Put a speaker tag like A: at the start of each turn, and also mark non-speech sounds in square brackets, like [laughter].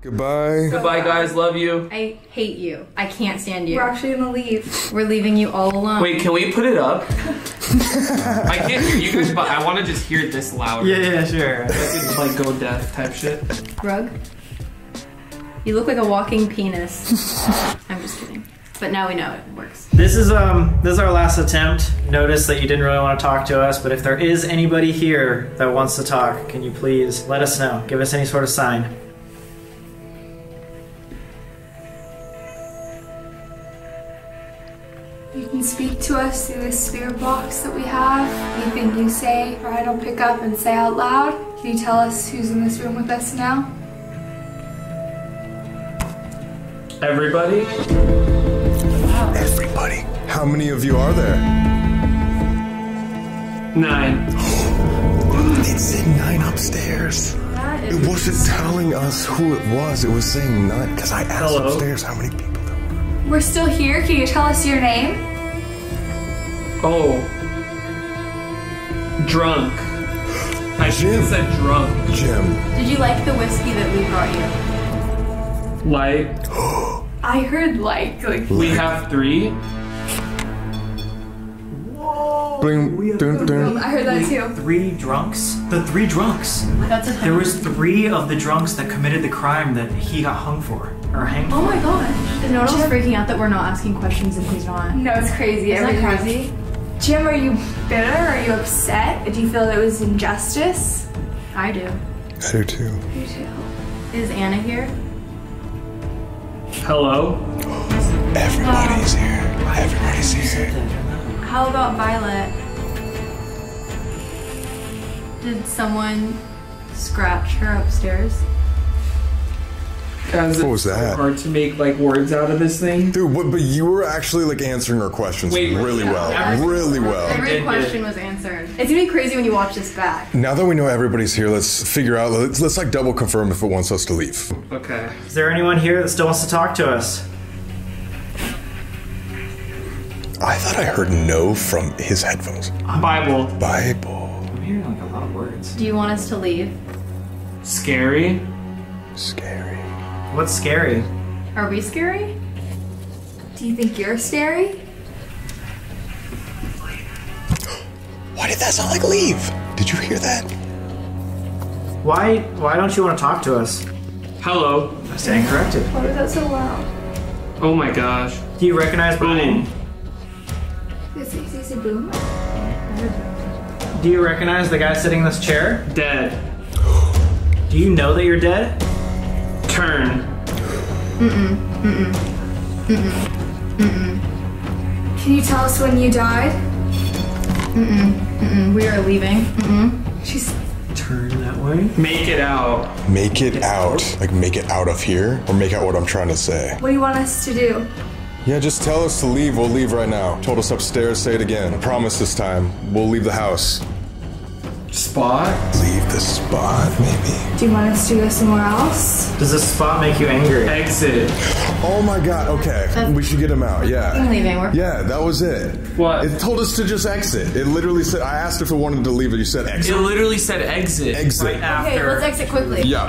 A: Goodbye.
B: Goodbye, guys. Love you.
C: I hate you. I can't stand you.
D: We're actually gonna leave.
C: We're leaving you all alone.
B: Wait, can we put it up? [laughs] I can't hear you guys, but I want to just hear it this loud.
E: Yeah, yeah, sure.
B: It's like go deaf type shit.
C: Rug? You look like a walking penis. [laughs] I'm just kidding. But now we know it works.
E: This is um this is our last attempt. Notice that you didn't really want to talk to us, but if there is anybody here that wants to talk, can you please let us know? Give us any sort of sign.
D: You can speak to us through this spirit box that we have. Anything you say or I don't pick up and say out loud. Can you tell us who's in this room with us now?
B: Everybody.
A: Everybody. How many of you are there?
B: Nine.
A: it said nine upstairs. It wasn't telling us who it was. It was saying nine because I asked
B: Hello?
A: upstairs how many people there were.
D: We're still here. Can you tell us your name?
B: Oh. Drunk. I should have said drunk.
A: Jim.
C: Did you like the whiskey that we brought you?
B: Like, [gasps]
D: I heard like like
B: we have three.
A: Bling, dun, dun.
D: I heard that too.
E: Three drunks? The three drunks.
C: That's a
E: There was three of the drunks that committed the crime that he got hung for. Or hanged
D: Oh
E: for.
D: my gosh.
C: Is no one else freaking out that we're not asking questions and he's not?
D: No, it's crazy.
C: Isn't
D: Every
C: that crazy?
D: Jim, are you bitter? Are you upset? Do you feel that it was injustice?
C: I do.
A: I do too.
D: You too.
C: Is Anna here?
B: Hello.
A: Everybody's here. Everybody's here.
C: How about Violet? Did someone scratch her upstairs?
B: Guys,
A: What was
B: it's so
A: that?
B: hard to make like words out of this thing.
A: Dude, what, but you were actually like answering our questions
B: Wait,
A: really well. Really well.
C: Every question was answered. It's gonna be crazy when you watch this back.
A: Now that we know everybody's here, let's figure out, let's, let's like double confirm if it wants us to leave.
B: Okay.
E: Is there anyone here that still wants to talk to us?
A: I thought I heard no from his headphones.
B: Bible.
A: Bible.
E: I'm hearing like a lot of words.
C: Do you want us to leave?
B: Scary.
A: Scary.
E: What's scary?
C: Are we scary?
D: Do you think you're scary? [gasps]
A: Why did that sound like leave? Did you hear that?
E: Why why don't you want to talk to us?
B: Hello.
E: I stand corrected.
D: Why was that so loud?
B: Oh my gosh.
E: Do you recognize my name?
D: Is it easy boom?
E: Do you recognize the guy sitting in this chair?
B: Dead. [gasps]
E: Do you know that you're dead?
B: Turn.
D: Can you tell us when you died?
C: Mm, we are leaving. Mm-mm.
D: She's
E: Turn that way.
B: Make it out.
A: Make it out. Like, make it out of here? Or make out what I'm trying to say?
D: what do you want us to do?
A: Yeah, just tell us to leave. We'll leave right now. Told us upstairs. Say it again. I promise this time. We'll leave the house.
B: Spot.
A: Leave the spot, maybe.
D: Do you want us to go somewhere else?
E: Does this spot make you angry?
B: Exit.
A: Oh my god, okay. We should get him out,
C: I'm
A: yeah.
C: leaving. We're
A: Yeah, that was it.
B: What?
A: It told us to just exit. It literally said, I asked if it wanted to leave, and you said exit.
B: It literally said exit.
A: Exit.
B: Right after.
C: okay. Let's exit quickly.
A: Yeah.